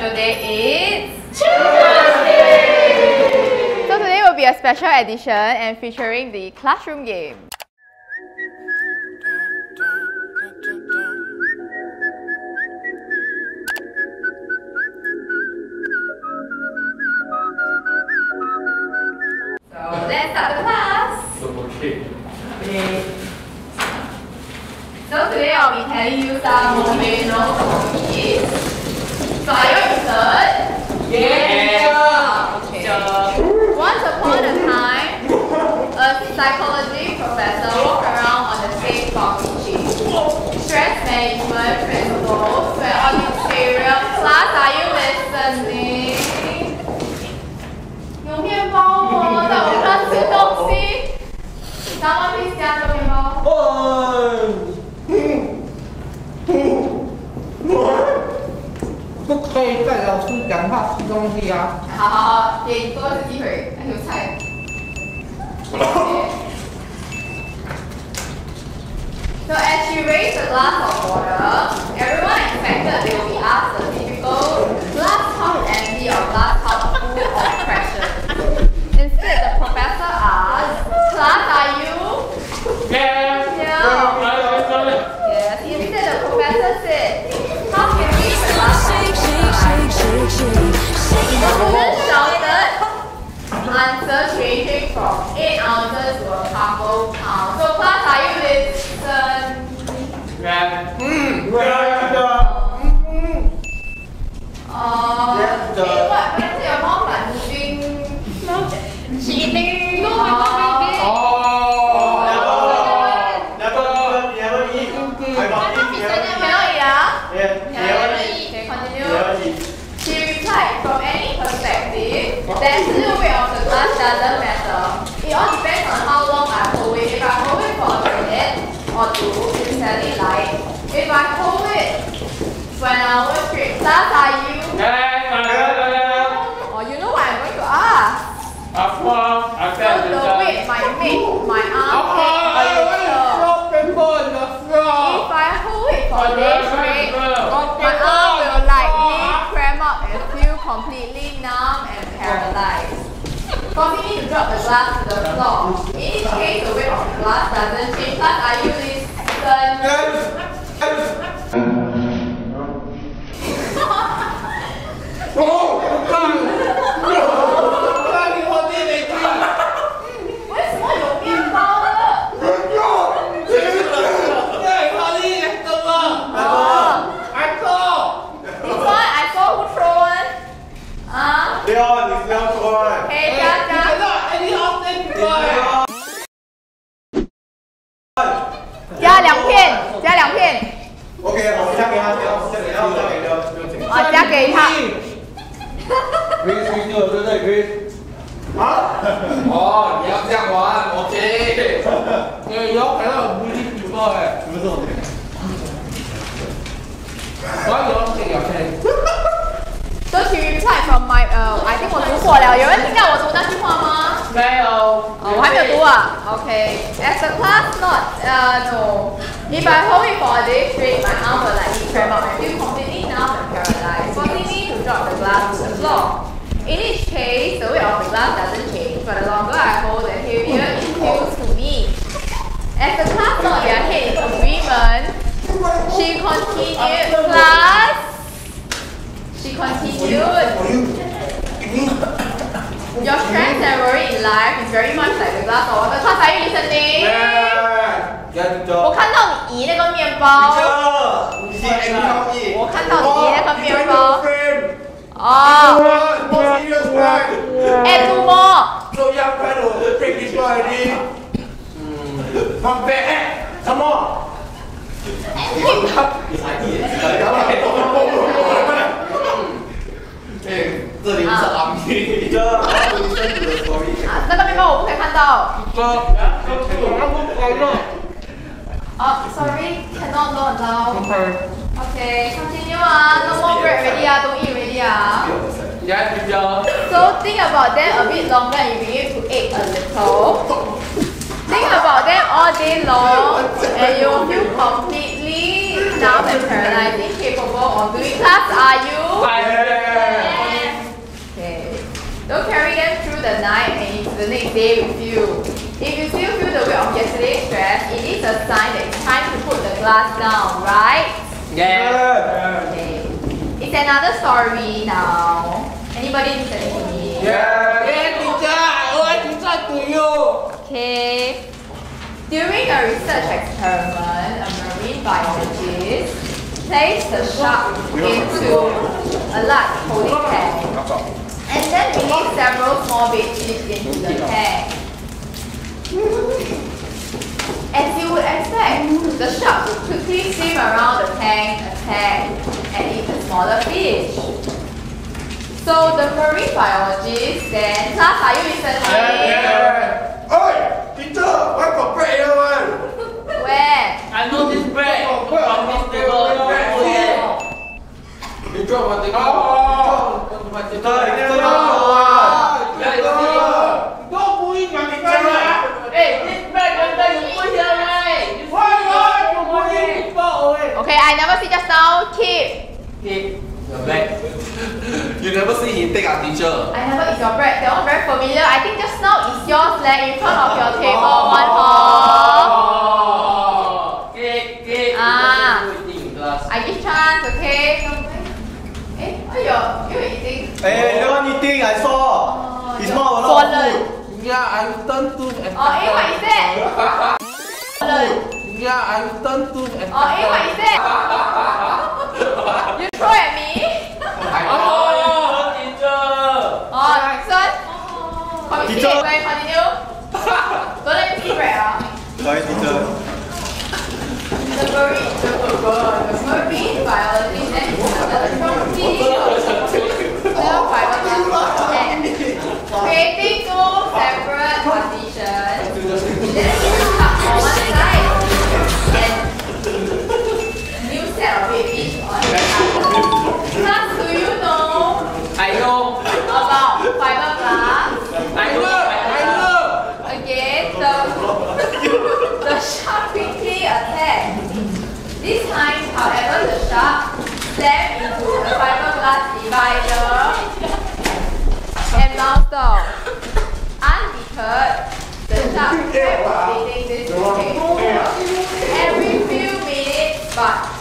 and today is Tuesday! So today will be a special edition and featuring the classroom game. So let's start the class. Okay. Okay. So today I'll be telling you some motivational stories. So are you interested? Yeah. Okay. Once upon a time, a psychology professor walked around on the stage for teaching. Stress management principles were on his area. Class, are you listening? 有面包哦，在我们吃东西。Someone please 加个面包。 老师讲话吃东西啊！好好好，给你多一次机会，还有菜。So as she raised a glass of water, everyone expected they will be asked answer changing from 8 ounces to a couple pounds. So class, are you listening? Yeah. Uh, Yes, the- eh, what? Why is your mom like moving? Cheating? No, my mom Uh, did. Oh. My mom is like that. Cannot eat, ah? Okay, continue. She replied, from any perspective, the absolute weight of the glass doesn't matter. It all depends on how long I hold it. If I hold it for a minute or two, it's fairly light. If I hold it for an hour straight, class are you? Yeah. Oh, you know what I'm going to ask. Of course. So Accept the the weight might make my arm Of ache a little. Rock paper in the floor. If I hold it for days straight, my arm will likely cramp up and feel completely numb and paralyzed. Me to drop the glass to the floor. In each case, the weight of the glass doesn't change. Class, are you listening? 啊你给他微信就是在可以啊？哦你要这样玩 ok 你要回到微信举报哎。举报所有东西要先都取出来 from my 呃 i think 我读过了有人听到我读那句话吗？没有。啊我还没有读啊。Ok at a class not 呃走 If I hold it for a day straight, my arm will likely cramp up and feel completely numb and paralyzed, causing me to drop the glass to the floor. In each case, the weight of the glass doesn't change, but the longer I hold, the heavier it feels to me. As the class nod their head in agreement, she continued, class. She continued. Your strength and worry in life is very much like the glass of water. Class, are you listening? 我看到你移那个面包，我看到你移那个面包。哦，add two more。啊，那个面包我不可以看到。Oh, sorry, cannot not now. Okay. Okay, continue ah. No more bread ready ah. Don't eat ready ah. Yeah, keep going. So think about them a bit longer and you begin to ache a little. Think about them all day long and you'll feel completely numb and paralyzed, incapable of doing class, are you? Yeah. Okay. Don't carry them through the night and into the next day with you. If you still feel the weight of yesterday's stress, it is a sign that it's time to put the glass down, right? Yeah. Okay. It's another story now. Anybody listening to me? Yeah. Hey, teacher, I want to talk to you. Okay. During a research experiment, a marine biologist placed the shark into a large holding tank and then released several small bait fish into the tank. As you would expect, the shark would quickly swim around the tank, attack, and eat the smaller fish. So the marine biologist then, class, are you listening? Yeah. Oi, teacher, why got bread here one? Where? I know this bread oh, from this oh, table. Oh yeah. Teacher, what the Oh. Teacher, what the Teacher, Teacher, teacher. Teacher. Don't bully my teacher. Hey, this bread that you put here, right? You Why see not? what You you bully put people away. Okay, I never see just now. Keep. Keep your bread. You never see he take a teacher. I never eat your bread. That one very familiar. I think just now is yours leh in front of your table. One hor. Oh. Keep, keep. Ah. Eating. I give chance, okay? Eh, what you you eating? Hey, that one eating, I saw. Oh, It's you're not a lot of food. Yeah, I turn to Oh, eh, what is that? Swollen. Yeah, I turn to Oh, eh, what is that? You throw at me? Oh, oh teacher. Oh, this one? Continue. Teacher. Going continue. Undeterred, the shark kept beating this thing every few minutes, but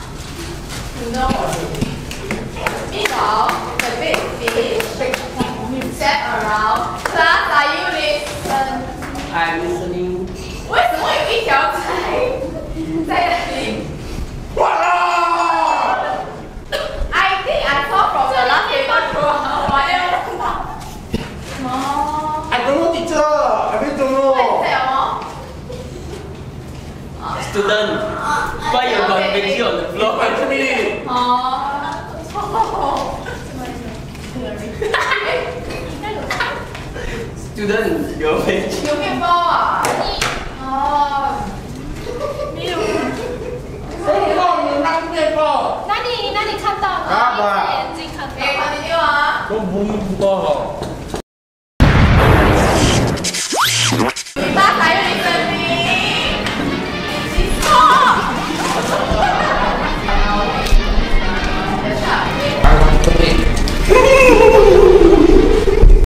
to no pursuit. Meanwhile, the big fish sat around. Class, are you listening? I'm listening. 为什么有一条菜在 Student. 有面包啊？哦，没有。哪里哪里看到的？啊妈眼睛看到可以 continue 啊。都不不好。